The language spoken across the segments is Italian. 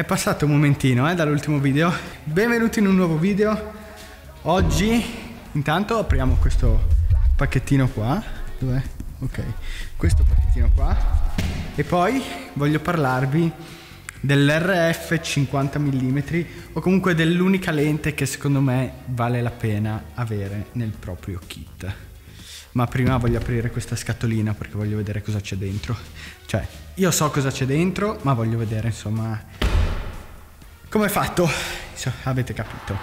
È passato un momentino eh, dall'ultimo video. Benvenuti in un nuovo video. Oggi intanto apriamo questo pacchettino qua. Dov'è? Ok, questo pacchettino qua. E poi voglio parlarvi dell'RF 50 mm o comunque dell'unica lente che secondo me vale la pena avere nel proprio kit. Ma prima voglio aprire questa scatolina perché voglio vedere cosa c'è dentro. Cioè, io so cosa c'è dentro, ma voglio vedere insomma come fatto? So, avete capito.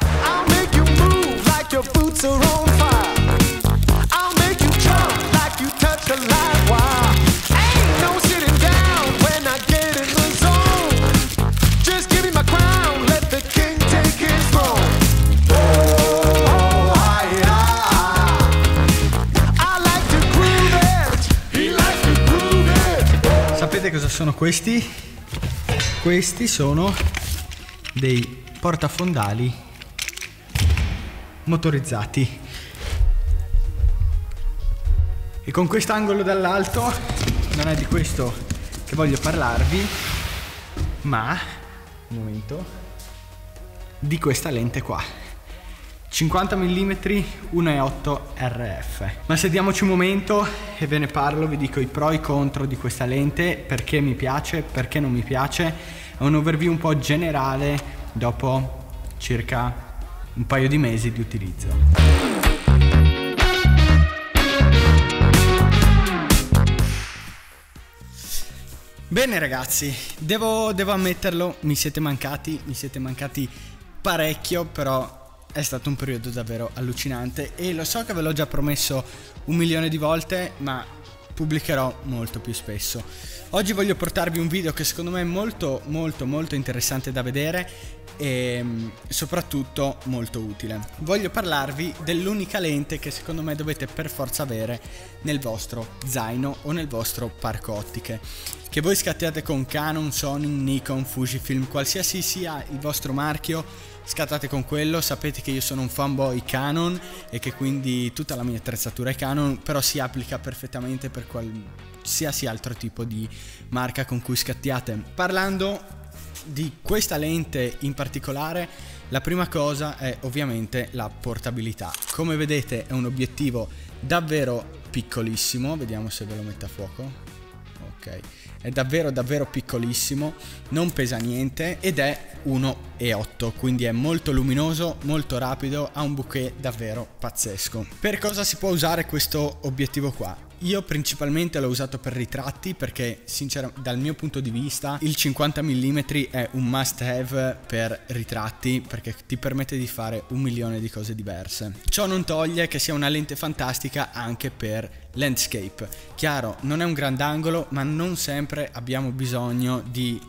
Sapete cosa sono questi? Questi sono dei portafondali motorizzati. E con quest'angolo dall'alto non è di questo che voglio parlarvi ma un momento di questa lente qua. 50 mm 1.8 RF ma sediamoci un momento e ve ne parlo vi dico i pro e i contro di questa lente perché mi piace perché non mi piace è un overview un po' generale dopo circa un paio di mesi di utilizzo. Bene ragazzi, devo, devo, ammetterlo, mi siete mancati, mi siete mancati parecchio, però è stato un periodo davvero allucinante e lo so che ve l'ho già promesso un milione di volte, ma pubblicherò molto più spesso. Oggi voglio portarvi un video che secondo me è molto molto molto interessante da vedere e mm, soprattutto molto utile. Voglio parlarvi dell'unica lente che secondo me dovete per forza avere nel vostro zaino o nel vostro parco ottiche. Che voi scattiate con Canon, Sony, Nikon, Fujifilm, qualsiasi sia il vostro marchio, scattate con quello, sapete che io sono un fanboy Canon e che quindi tutta la mia attrezzatura è Canon, però si applica perfettamente per qualsiasi altro tipo di marca con cui scattiate. Parlando di questa lente in particolare, la prima cosa è ovviamente la portabilità. Come vedete è un obiettivo davvero piccolissimo, vediamo se ve lo metto a fuoco. Ok, è davvero davvero piccolissimo, non pesa niente ed è 1,8 quindi è molto luminoso, molto rapido, ha un bouquet davvero pazzesco. Per cosa si può usare questo obiettivo qua? Io principalmente l'ho usato per ritratti perché sinceramente dal mio punto di vista il 50 mm è un must have per ritratti perché ti permette di fare un milione di cose diverse. Ciò non toglie che sia una lente fantastica anche per landscape. Chiaro, non è un grandangolo ma non sempre abbiamo bisogno di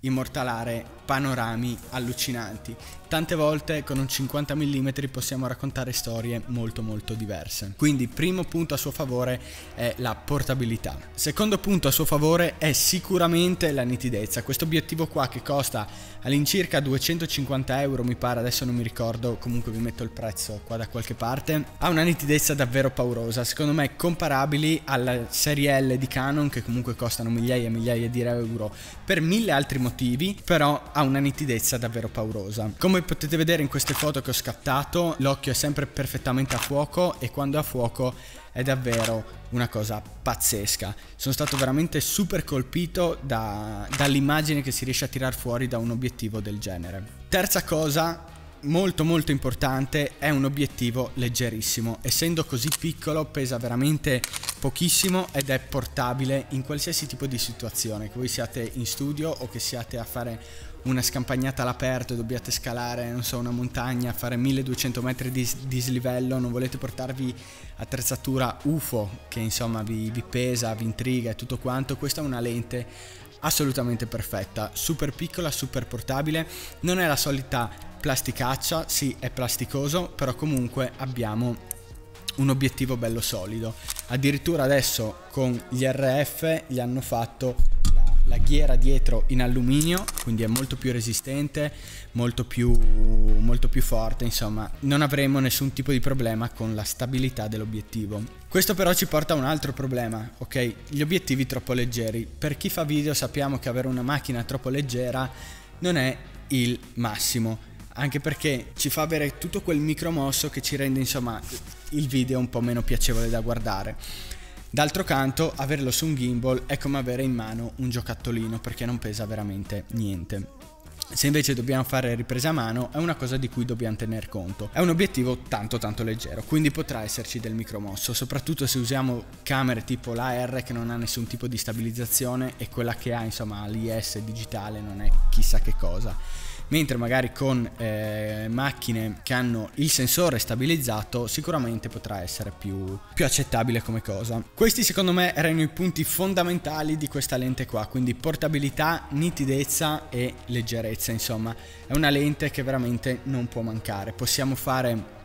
immortalare panorami allucinanti. Tante volte con un 50 mm possiamo raccontare storie molto molto diverse. Quindi primo punto a suo favore è la portabilità. Secondo punto a suo favore è sicuramente la nitidezza. Questo obiettivo qua che costa all'incirca 250 euro mi pare, adesso non mi ricordo, comunque vi metto il prezzo qua da qualche parte, ha una nitidezza davvero paurosa. Secondo me comparabili alla serie L di Canon che comunque costano migliaia e migliaia di euro per mille altri motivi, però ha una nitidezza davvero paurosa. Come potete vedere in queste foto che ho scattato, l'occhio è sempre perfettamente a fuoco e quando è a fuoco è davvero una cosa pazzesca. Sono stato veramente super colpito da, dall'immagine che si riesce a tirar fuori da un obiettivo del genere. Terza cosa, molto molto importante è un obiettivo leggerissimo essendo così piccolo pesa veramente pochissimo ed è portabile in qualsiasi tipo di situazione che voi siate in studio o che siate a fare una scampagnata all'aperto dobbiate scalare non so una montagna fare 1200 metri di dislivello non volete portarvi attrezzatura UFO che insomma vi, vi pesa vi intriga e tutto quanto questa è una lente assolutamente perfetta. Super piccola super portabile non è la solita plasticaccia, sì è plasticoso, però comunque abbiamo un obiettivo bello solido. Addirittura adesso con gli RF gli hanno fatto la, la, ghiera dietro in alluminio, quindi è molto più resistente, molto più, molto più forte, insomma non avremo nessun tipo di problema con la stabilità dell'obiettivo. Questo però ci porta a un altro problema, ok? Gli obiettivi troppo leggeri. Per chi fa video sappiamo che avere una macchina troppo leggera non è il massimo anche perché ci fa avere tutto quel micromosso che ci rende insomma il video un po' meno piacevole da guardare. D'altro canto, averlo su un gimbal è come avere in mano un giocattolino perché non pesa veramente niente. Se invece dobbiamo fare riprese a mano è una cosa di cui dobbiamo tener conto. È un obiettivo tanto tanto leggero, quindi potrà esserci del micromosso, soprattutto se usiamo camere tipo la R che non ha nessun tipo di stabilizzazione e quella che ha insomma l'IS digitale non è chissà che cosa mentre magari con eh, macchine che hanno il sensore stabilizzato sicuramente potrà essere più, più accettabile come cosa. Questi secondo me erano i punti fondamentali di questa lente qua, quindi portabilità, nitidezza e leggerezza, insomma è una lente che veramente non può mancare. Possiamo fare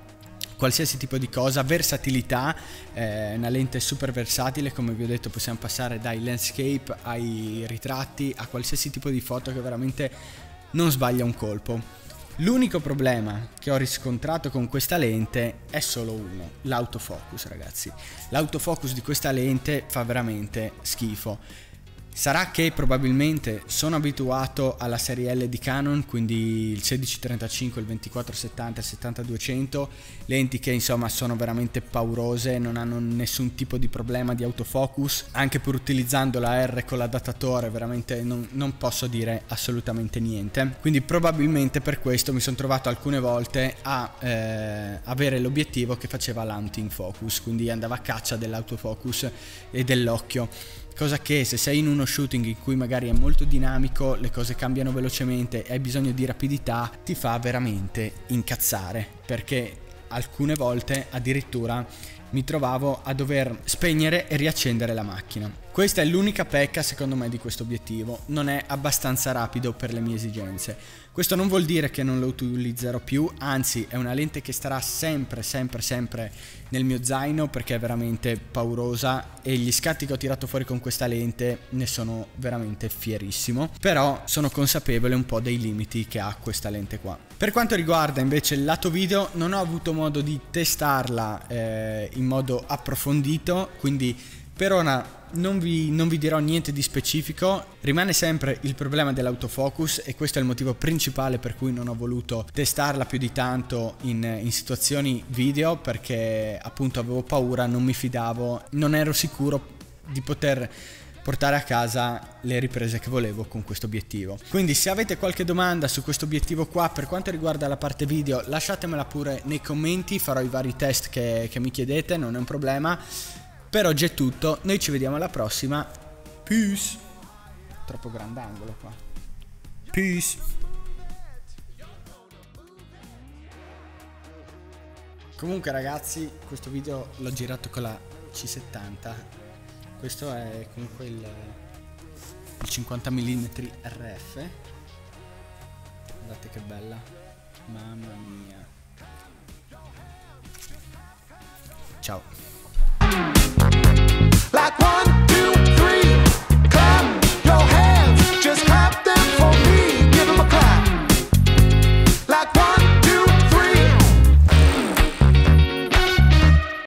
qualsiasi tipo di cosa, versatilità, eh, una lente super versatile, come vi ho detto possiamo passare dai landscape ai ritratti, a qualsiasi tipo di foto che veramente non sbaglia un colpo. L'unico problema che ho riscontrato con questa lente è solo uno, l'autofocus ragazzi. L'autofocus di questa lente fa veramente schifo. Sarà che probabilmente sono abituato alla serie L di Canon, quindi il 1635, il 2470, il 7200, lenti che insomma sono veramente paurose, non hanno nessun tipo di problema di autofocus, anche pur utilizzando la R con l'adattatore veramente non, non posso dire assolutamente niente. Quindi probabilmente per questo mi sono trovato alcune volte a eh, avere l'obiettivo che faceva l'hunting focus, quindi andava a caccia dell'autofocus e dell'occhio cosa che se sei in uno shooting in cui magari è molto dinamico, le cose cambiano velocemente e hai bisogno di rapidità, ti fa veramente incazzare perché alcune volte addirittura mi trovavo a dover spegnere e riaccendere la macchina. Questa è l'unica pecca secondo me di questo obiettivo, non è abbastanza rapido per le mie esigenze. Questo non vuol dire che non lo utilizzerò più, anzi è una lente che starà sempre, sempre, sempre nel mio zaino perché è veramente paurosa e gli scatti che ho tirato fuori con questa lente ne sono veramente fierissimo. Però sono consapevole un po' dei limiti che ha questa lente qua. Per quanto riguarda invece il lato video, non ho avuto modo di testarla eh, in modo approfondito, quindi per ora non vi, non vi, dirò niente di specifico, rimane sempre il problema dell'autofocus e questo è il motivo principale per cui non ho voluto testarla più di tanto in, in situazioni video perché appunto avevo paura, non mi fidavo, non ero sicuro di poter portare a casa le riprese che volevo con questo obiettivo. Quindi se avete qualche domanda su questo obiettivo qua per quanto riguarda la parte video lasciatemela pure nei commenti, farò i vari test che, che mi chiedete, non è un problema. Per oggi è tutto, noi ci vediamo alla prossima. Peace. Troppo grandangolo qua. Peace. Comunque ragazzi, questo video l'ho girato con la C70. Questo è comunque il, il 50 mm RF. Guardate che bella. Mamma mia. Ciao. Like one